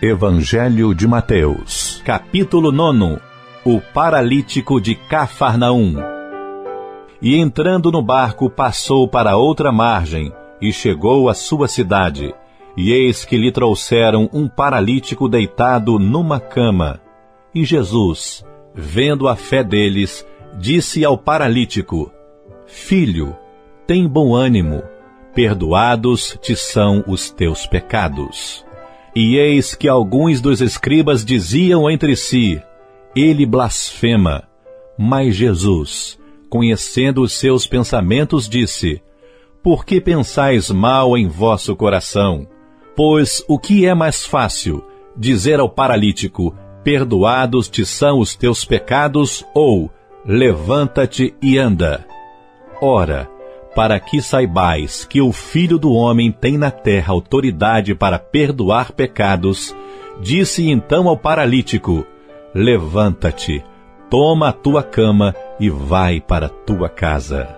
Evangelho de Mateus, capítulo 9 O paralítico de Cafarnaum. E entrando no barco, passou para outra margem e chegou à sua cidade. E eis que lhe trouxeram um paralítico deitado numa cama. E Jesus, vendo a fé deles, disse ao paralítico: Filho, tem bom ânimo, perdoados te são os teus pecados. E eis que alguns dos escribas diziam entre si: Ele blasfema. Mas Jesus, conhecendo os seus pensamentos, disse: Por que pensais mal em vosso coração? Pois o que é mais fácil, dizer ao paralítico: Perdoados te são os teus pecados, ou Levanta-te e anda. Ora, para que saibais que o Filho do Homem tem na terra autoridade para perdoar pecados, disse então ao paralítico: Levanta-te, toma a tua cama e vai para tua casa.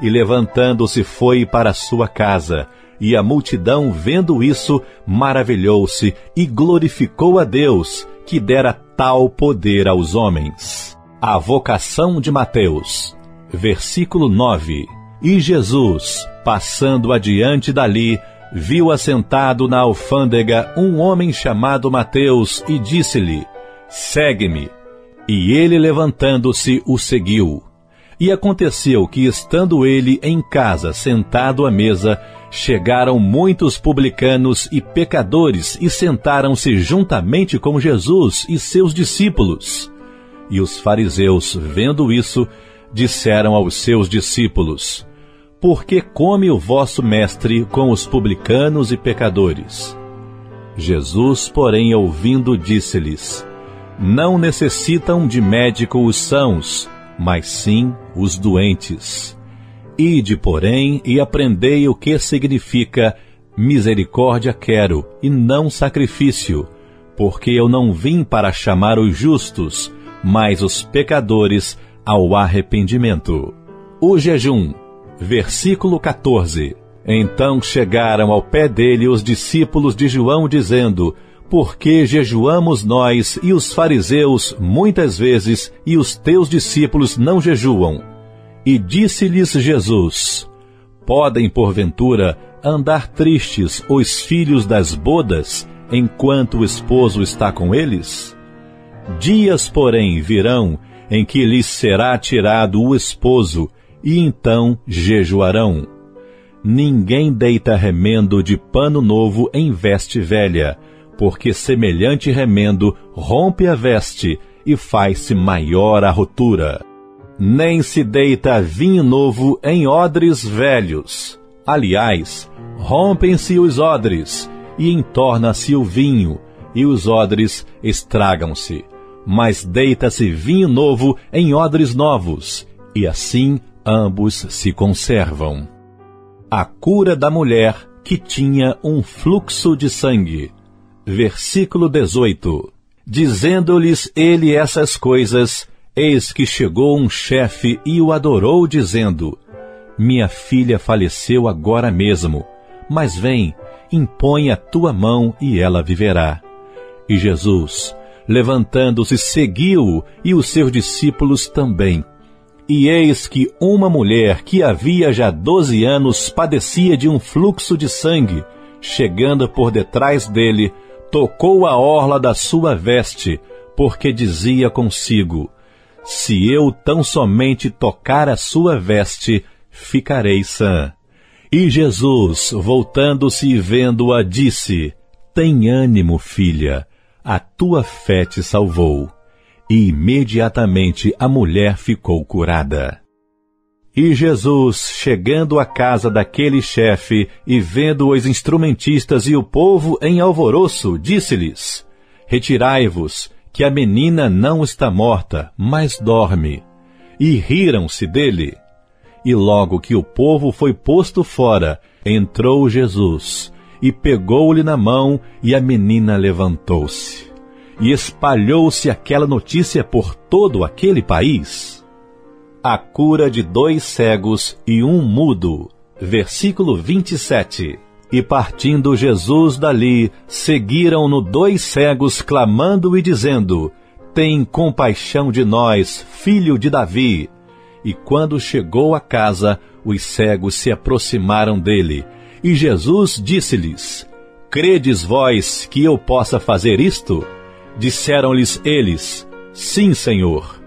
E levantando-se foi para a sua casa, e a multidão, vendo isso, maravilhou-se e glorificou a Deus, que dera tal poder aos homens. A vocação de Mateus, versículo 9. E Jesus, passando adiante dali, viu assentado na alfândega um homem chamado Mateus e disse-lhe: Segue-me. E ele, levantando-se, o seguiu. E aconteceu que, estando ele em casa, sentado à mesa, chegaram muitos publicanos e pecadores e sentaram-se juntamente com Jesus e seus discípulos. E os fariseus, vendo isso, disseram aos seus discípulos: por que come o vosso mestre com os publicanos e pecadores? Jesus, porém, ouvindo, disse-lhes: Não necessitam de médico os sãos, mas sim os doentes. Ide, porém, e aprendei o que significa misericórdia quero, e não sacrifício, porque eu não vim para chamar os justos, mas os pecadores ao arrependimento. O jejum Versículo 14. Então chegaram ao pé dele os discípulos de João, dizendo: Por que jejuamos nós e os fariseus muitas vezes, e os teus discípulos não jejuam? E disse-lhes Jesus: Podem, porventura, andar tristes os filhos das bodas, enquanto o esposo está com eles? Dias, porém, virão em que lhes será tirado o esposo, e então jejuarão. Ninguém deita remendo de pano novo em veste velha, porque semelhante remendo rompe a veste e faz-se maior a rotura. Nem se deita vinho novo em odres velhos. Aliás, rompem-se os odres, e entorna-se o vinho, e os odres estragam-se. Mas deita-se vinho novo em odres novos, e assim ambos se conservam. A cura da mulher que tinha um fluxo de sangue. Versículo 18. Dizendo-lhes ele essas coisas, eis que chegou um chefe e o adorou, dizendo: Minha filha faleceu agora mesmo, mas vem, impõe a tua mão e ela viverá. E Jesus, levantando-se, seguiu-o e os seus discípulos também. E eis que uma mulher que havia já doze anos padecia de um fluxo de sangue, chegando por detrás dele, tocou a orla da sua veste, porque dizia consigo: Se eu tão somente tocar a sua veste, ficarei sã. E Jesus, voltando-se e vendo-a, disse: Tem ânimo, filha, a tua fé te salvou e imediatamente a mulher ficou curada. E Jesus, chegando à casa daquele chefe e vendo os instrumentistas e o povo em alvoroço, disse-lhes: Retirai-vos, que a menina não está morta, mas dorme. E riram-se dele. E logo que o povo foi posto fora, entrou Jesus, e pegou-lhe na mão, e a menina levantou-se e espalhou-se aquela notícia por todo aquele país. A cura de dois cegos e um mudo. Versículo 27. E partindo Jesus dali, seguiram-no dois cegos, clamando e dizendo: Tem compaixão de nós, filho de Davi. E quando chegou a casa, os cegos se aproximaram dele. E Jesus disse-lhes: Credes vós que eu possa fazer isto? Disseram-lhes eles: Sim, Senhor.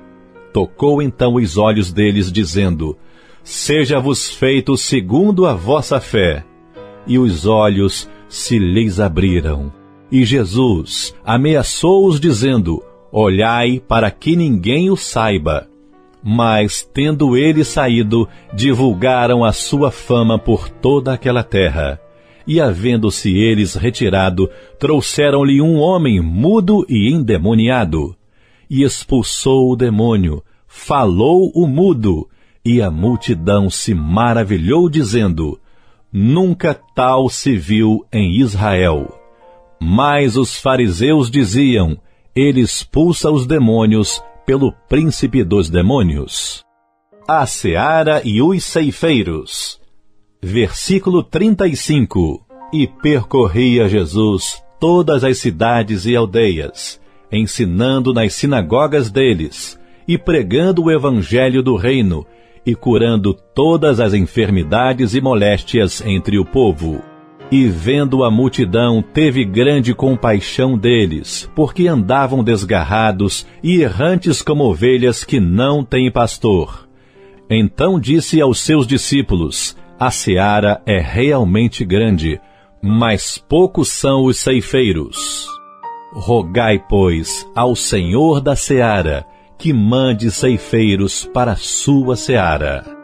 Tocou então os olhos deles, dizendo: Seja-vos feito segundo a vossa fé e os olhos se lhes abriram. E Jesus ameaçou-os, dizendo: Olhai para que ninguém o saiba. Mas, tendo ele saído, divulgaram a sua fama por toda aquela terra. E, havendo-se eles retirado, trouxeram-lhe um homem mudo e endemoniado. E expulsou o demônio, falou o mudo, e a multidão se maravilhou, dizendo: Nunca tal se viu em Israel. Mas os fariseus diziam: Ele expulsa os demônios pelo príncipe dos demônios. A seara e os ceifeiros. Versículo 35. E percorria Jesus todas as cidades e aldeias, ensinando nas sinagogas deles e pregando o evangelho do reino e curando todas as enfermidades e moléstias entre o povo. E vendo a multidão, teve grande compaixão deles, porque andavam desgarrados e errantes como ovelhas que não têm pastor. Então disse aos seus discípulos: A seara é realmente grande, mas poucos são os ceifeiros. Rogai, pois, ao Senhor da seara que mande ceifeiros para a sua seara.